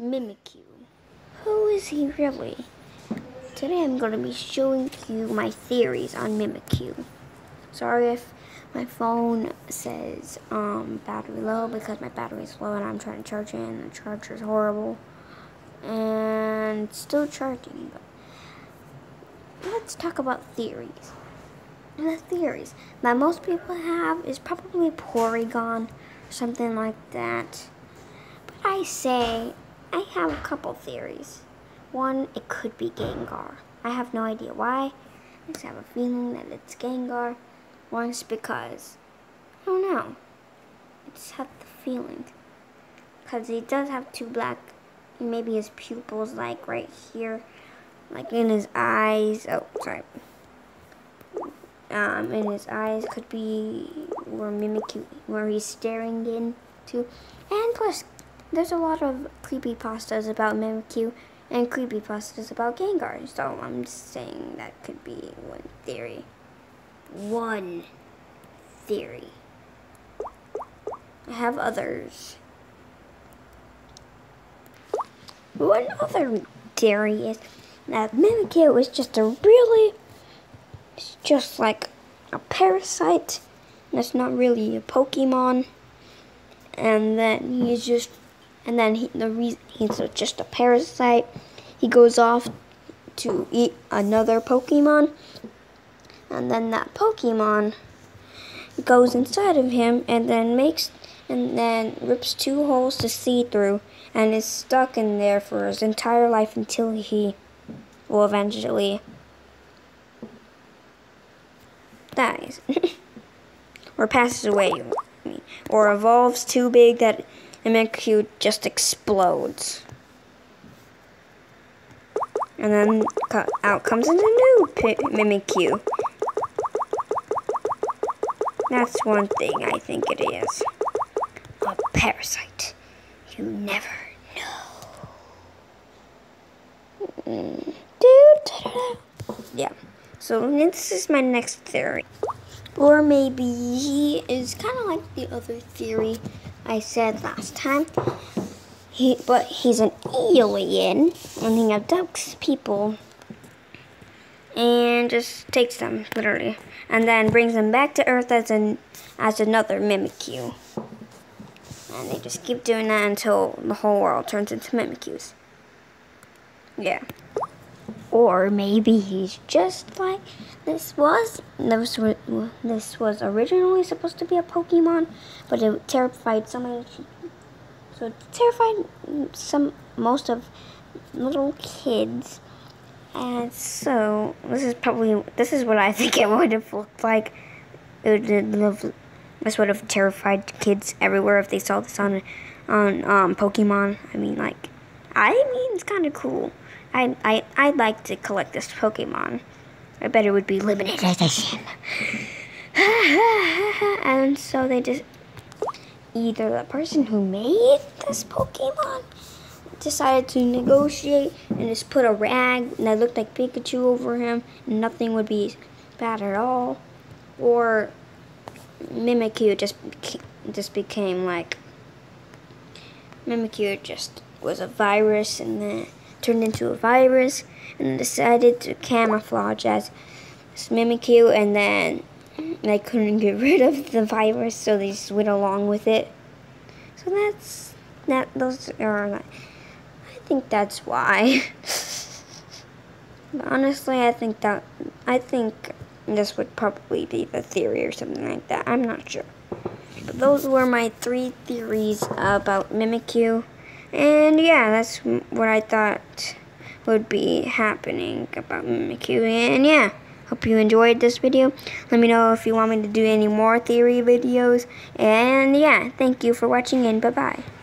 Mimikyu. Who is he really? Today I'm going to be showing you my theories on Mimikyu. Sorry if my phone says um, battery low because my battery is low and I'm trying to charge it and the charger is horrible. And still charging. But let's talk about theories. The theories that most people have is probably Porygon or something like that. But I say I have a couple theories. One, it could be Gengar. I have no idea why. I just have a feeling that it's Gengar. Once because, I don't know. I just have the feeling. Because he does have two black, maybe his pupils like right here. Like in his eyes. Oh, sorry. Um, in his eyes could be where Mimikyu, where he's staring into. And plus, there's a lot of creepy pastas about Mimikyu and creepy pastas about Gengar. So I'm just saying that could be one theory. One theory. I have others. One other theory is that Mimikyu is just a really, it's just like a parasite. That's not really a Pokemon. And then he's just and then he, the reason he's just a parasite, he goes off to eat another Pokemon, and then that Pokemon goes inside of him and then makes and then rips two holes to see through and is stuck in there for his entire life until he will eventually dies or passes away or evolves too big that Mimikyu just explodes. And then out comes a new Mimikyu. That's one thing I think it is. A parasite. You never know. Mm. Yeah. So this is my next theory. Or maybe he is kind of like the other theory I said last time. He, but he's an alien, and he abducts people and just takes them literally, and then brings them back to Earth as an as another Mimikyu. And they just keep doing that until the whole world turns into Mimikyus. Yeah. Or maybe he's just like this was this was this was originally supposed to be a Pokemon, but it terrified so many. So it terrified some most of little kids, and so this is probably this is what I think it would have looked like. It would have, this would have terrified kids everywhere if they saw this on on um, Pokemon. I mean, like, I mean, it's kind of cool. I, I, I'd like to collect this Pokemon. I bet it would be limited edition. and so they just, either the person who made this Pokemon decided to negotiate and just put a rag that looked like Pikachu over him and nothing would be bad at all. Or Mimikyu just, just became like, Mimikyu just was a virus and then turned into a virus and decided to camouflage as Mimikyu and then they couldn't get rid of the virus so they just went along with it. So that's that those are I think that's why. but honestly I think that I think this would probably be the theory or something like that. I'm not sure. But those were my three theories about Mimikyu. And yeah, that's what I thought would be happening about Mimikyu. And yeah, hope you enjoyed this video. Let me know if you want me to do any more theory videos. And yeah, thank you for watching and bye-bye.